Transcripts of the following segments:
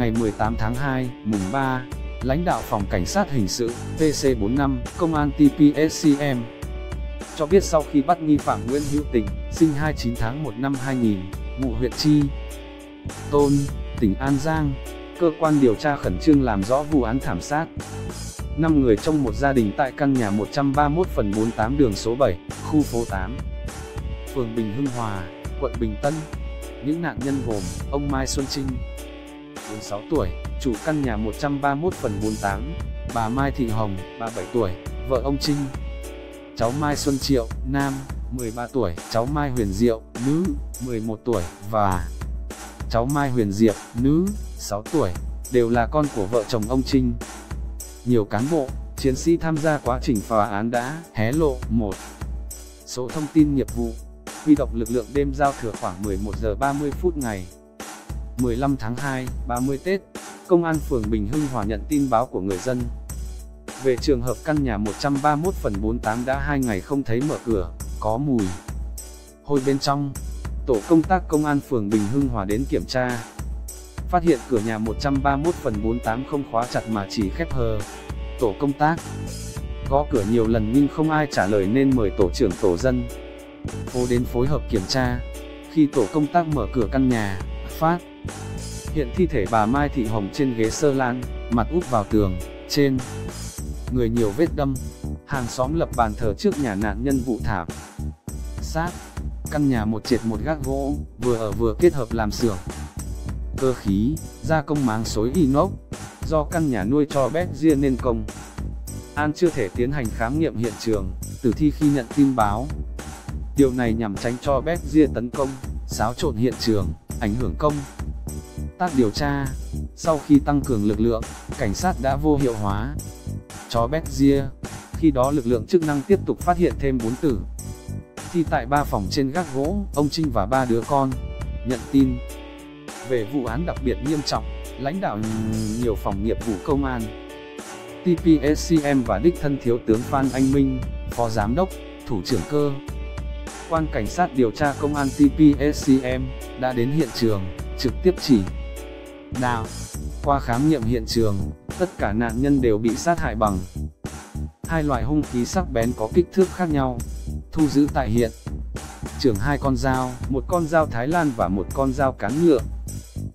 ngày 18 tháng 2, mùng 3, lãnh đạo phòng cảnh sát hình sự PC45, công an TPSCM cho biết sau khi bắt nghi phạm Nguyễn Hữu Tình, sinh 29 tháng 1 năm 2000, ngụ huyện Chi, Tôn, tỉnh An Giang, cơ quan điều tra khẩn trương làm rõ vụ án thảm sát. 5 người trong một gia đình tại căn nhà 131 phần 48 đường số 7, khu phố 8, phường Bình Hưng Hòa, quận Bình Tân. Những nạn nhân gồm ông Mai Xuân Trinh, 46 tuổi, chủ căn nhà 131 phần 48, bà Mai Thị Hồng, 37 tuổi, vợ ông Trinh, cháu Mai Xuân Triệu, nam, 13 tuổi, cháu Mai Huyền Diệu, nữ, 11 tuổi, và cháu Mai Huyền Diệp, nữ, 6 tuổi, đều là con của vợ chồng ông Trinh. Nhiều cán bộ, chiến sĩ tham gia quá trình phá án đã hé lộ một số thông tin nghiệp vụ, huy động lực lượng đêm giao thừa khoảng 11 giờ 30 phút ngày. 15 tháng 2, 30 Tết, Công an phường Bình Hưng Hòa nhận tin báo của người dân. Về trường hợp căn nhà 131 phần 48 đã hai ngày không thấy mở cửa, có mùi hôi bên trong, tổ công tác công an phường Bình Hưng Hòa đến kiểm tra. Phát hiện cửa nhà 131 phần 48 không khóa chặt mà chỉ khép hờ. Tổ công tác gõ cửa nhiều lần nhưng không ai trả lời nên mời tổ trưởng tổ dân phố đến phối hợp kiểm tra. Khi tổ công tác mở cửa căn nhà, phát hiện thi thể bà Mai Thị Hồng trên ghế sơ lan, mặt úp vào tường, trên người nhiều vết đâm. Hàng xóm lập bàn thờ trước nhà nạn nhân vụ thảm. Sát, căn nhà một trệt một gác gỗ, vừa ở vừa kết hợp làm xưởng. Cơ khí, gia công máng xối inox, do căn nhà nuôi cho bé riêng nên công. An chưa thể tiến hành khám nghiệm hiện trường, tử thi khi nhận tin báo. Điều này nhằm tránh cho bé riêng tấn công, xáo trộn hiện trường, ảnh hưởng công. Tác điều tra, sau khi tăng cường lực lượng, cảnh sát đã vô hiệu hóa chó Berkshire. Khi đó lực lượng chức năng tiếp tục phát hiện thêm 4 tử. Thi tại ba phòng trên gác gỗ, ông Trinh và ba đứa con. Nhận tin về vụ án đặc biệt nghiêm trọng, lãnh đạo nhiều phòng nghiệp vụ công an, TPSCM và đích thân thiếu tướng Phan Anh Minh, phó giám đốc, thủ trưởng cơ. Quan cảnh sát điều tra công an TPSCM đã đến hiện trường, trực tiếp chỉ đào. Qua khám nghiệm hiện trường, tất cả nạn nhân đều bị sát hại bằng hai loại hung khí sắc bén có kích thước khác nhau, thu giữ tại hiện trường hai con dao, một con dao Thái Lan và một con dao cán nhựa,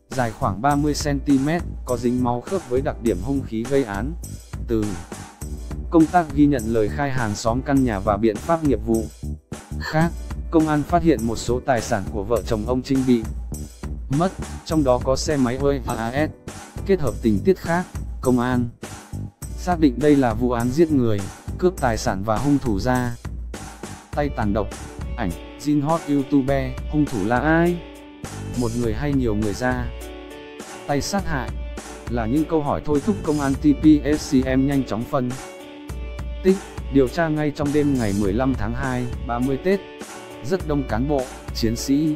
dài khoảng 30cm, có dính máu khớp với đặc điểm hung khí gây án. Từ công tác ghi nhận lời khai hàng xóm căn nhà và biện pháp nghiệp vụ khác, công an phát hiện một số tài sản của vợ chồng ông Trinh bị mất, trong đó có xe máy OAS. Kết hợp tình tiết khác, công an xác định đây là vụ án giết người, cướp tài sản và hung thủ ra. Tay tàn độc, ảnh, Jin Hot YouTuber, hung thủ là ai? Một người hay nhiều người ra? Tay sát hại, là những câu hỏi thôi thúc công an TPSCM nhanh chóng phân tích, điều tra ngay trong đêm ngày 15 tháng 2, 30 Tết. Rất đông cán bộ, chiến sĩ,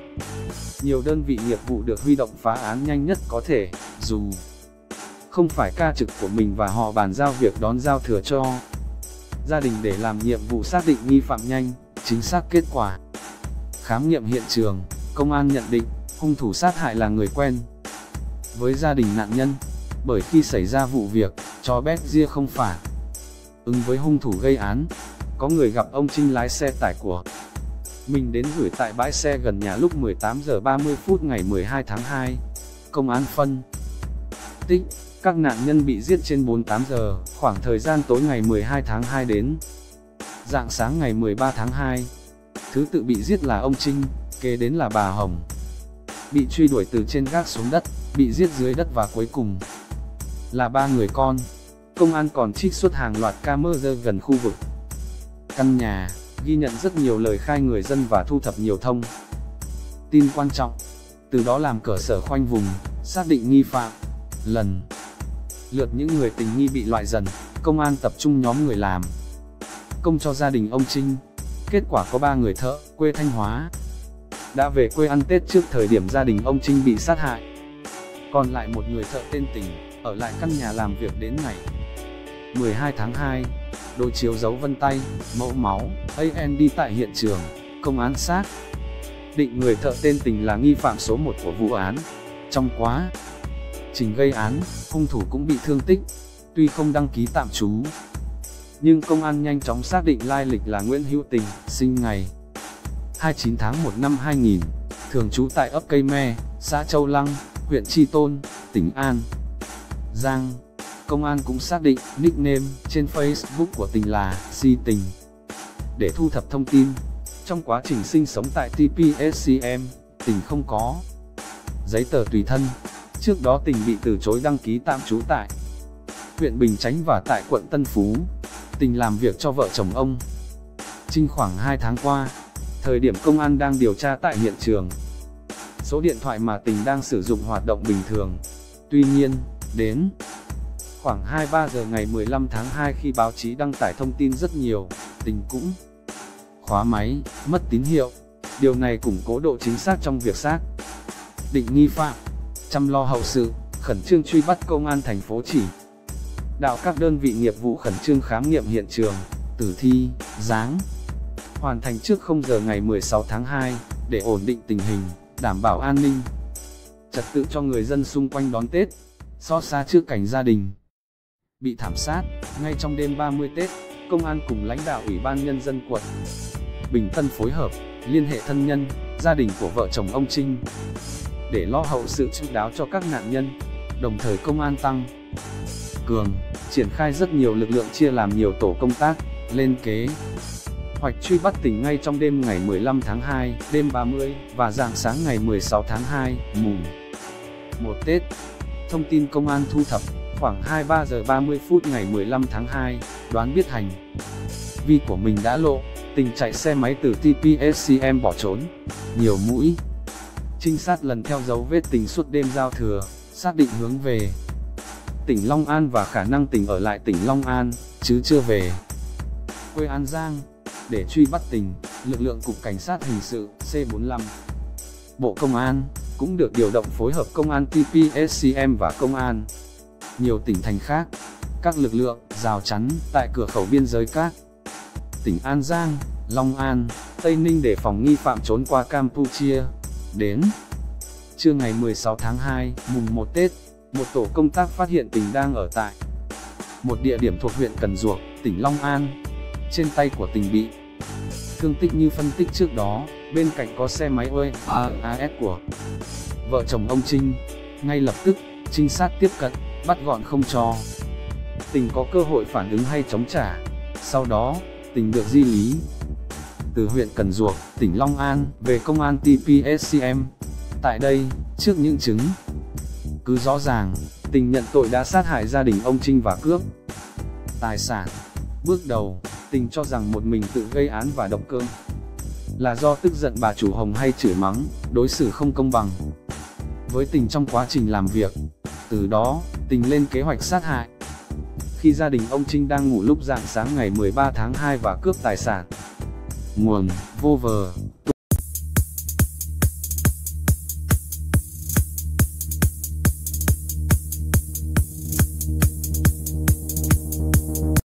nhiều đơn vị nghiệp vụ được huy động phá án nhanh nhất có thể, dù không phải ca trực của mình và họ bàn giao việc đón giao thừa cho gia đình để làm nhiệm vụ xác định nghi phạm nhanh, chính xác kết quả. Khám nghiệm hiện trường, công an nhận định, hung thủ sát hại là người quen với gia đình nạn nhân, bởi khi xảy ra vụ việc, cho bé Ria không phản ứng với hung thủ gây án. Có người gặp ông Trinh lái xe tải của mình đến gửi tại bãi xe gần nhà lúc 18 giờ 30 phút ngày 12 tháng 2. Công an phân tích, các nạn nhân bị giết trên 48 giờ, khoảng thời gian tối ngày 12 tháng 2 đến dạng sáng ngày 13 tháng 2. Thứ tự bị giết là ông Trinh, kế đến là bà Hồng. Bị truy đuổi từ trên gác xuống đất, bị giết dưới đất và cuối cùng là ba người con. Công an còn trích xuất hàng loạt camera gần khu vực căn nhà ghi nhận rất nhiều lời khai người dân và thu thập nhiều thông tin quan trọng, từ đó làm cơ sở khoanh vùng, xác định nghi phạm. Lần lượt những người tình nghi bị loại dần, công an tập trung nhóm người làm công cho gia đình ông Trinh. Kết quả có 3 người thợ, quê Thanh Hóa, đã về quê ăn Tết trước thời điểm gia đình ông Trinh bị sát hại. Còn lại một người thợ tên Tình, ở lại căn nhà làm việc đến ngày 12 tháng 2, đối chiếu dấu vân tay, mẫu máu, AND tại hiện trường, công án xác. Định người thợ tên tình là nghi phạm số 1 của vụ án. Trong quá Trình gây án, hung thủ cũng bị thương tích, tuy không đăng ký tạm trú. Nhưng công an nhanh chóng xác định lai lịch là Nguyễn Hữu Tình, sinh ngày 29 tháng 1 năm 2000, thường trú tại ấp Cây Me, xã Châu Lăng, huyện Tri Tôn, tỉnh An. Giang, công an cũng xác định nickname trên Facebook của Tình là Si Tình. Để thu thập thông tin, trong quá trình sinh sống tại TPSCM, Tình không có giấy tờ tùy thân. Trước đó Tình bị từ chối đăng ký tạm trú tại huyện Bình Chánh và tại quận Tân Phú. Tình làm việc cho vợ chồng ông. Trinh khoảng 2 tháng qua, thời điểm công an đang điều tra tại hiện trường. Số điện thoại mà Tình đang sử dụng hoạt động bình thường. Tuy nhiên, đến khoảng 2-3 giờ ngày 15 tháng 2 khi báo chí đăng tải thông tin rất nhiều, Tình cũng khóa máy, mất tín hiệu. Điều này củng cố độ chính xác trong việc xác định nghi phạm, chăm lo hậu sự, khẩn trương truy bắt công an thành phố chỉ đạo các đơn vị nghiệp vụ khẩn trương khám nghiệm hiện trường, tử thi, dáng, hoàn thành trước 0 giờ ngày 16 tháng 2, để ổn định tình hình, đảm bảo an ninh, trật tự cho người dân xung quanh đón Tết, xót xa trước cảnh gia đình. Bị thảm sát, ngay trong đêm 30 Tết, công an cùng lãnh đạo Ủy ban Nhân dân quận Bình Tân phối hợp, liên hệ thân nhân, gia đình của vợ chồng ông Trinh, để lo hậu sự chú đáo cho các nạn nhân, đồng thời công an tăng cường, triển khai rất nhiều lực lượng chia làm nhiều tổ công tác, lên kế hoạch truy bắt tỉnh ngay trong đêm ngày 15 tháng 2, đêm 30 và dạng sáng ngày 16 tháng 2, mùng 1 Tết. Thông tin công an thu thập, khoảng 23 giờ 30 phút ngày 15 tháng 2, đoán biết hành vi của mình đã lộ, tình chạy xe máy từ TPSCM bỏ trốn, nhiều mũi. Trinh sát lần theo dấu vết tình suốt đêm giao thừa, xác định hướng về tỉnh Long An và khả năng tỉnh ở lại tỉnh Long An, chứ chưa về quê An Giang. Để truy bắt tình, lực lượng Cục Cảnh sát Hình sự C45 Bộ Công an cũng được điều động phối hợp Công an TPSCM và Công an nhiều tỉnh thành khác. Các lực lượng rào chắn tại cửa khẩu biên giới các tỉnh An Giang, Long An, Tây Ninh để phòng nghi phạm trốn qua Campuchia. Đến trưa ngày 16 tháng 2, mùng 1 Tết, một tổ công tác phát hiện tình đang ở tại một địa điểm thuộc huyện Cần Duộc, tỉnh Long An. Trên tay của tình bị thương tích như phân tích trước đó, bên cạnh có xe máy OAS của vợ chồng ông Trinh. Ngay lập tức, trinh sát tiếp cận, bắt gọn không cho. Tình có cơ hội phản ứng hay chống trả. Sau đó, tình được di lý từ huyện Cần Duộc, tỉnh Long An, về công an TPSCM. Tại đây, trước những chứng cứ rõ ràng, tình nhận tội đã sát hại gia đình ông Trinh và cướp tài sản. Bước đầu, tình cho rằng một mình tự gây án và động cơ là do tức giận bà chủ Hồng hay chửi mắng, đối xử không công bằng. Với tình trong quá trình làm việc, từ đó, tình lên kế hoạch sát hại. Khi gia đình ông Trinh đang ngủ lúc dạng sáng ngày 13 tháng 2 và cướp tài sản. Nguồn, vô vờ.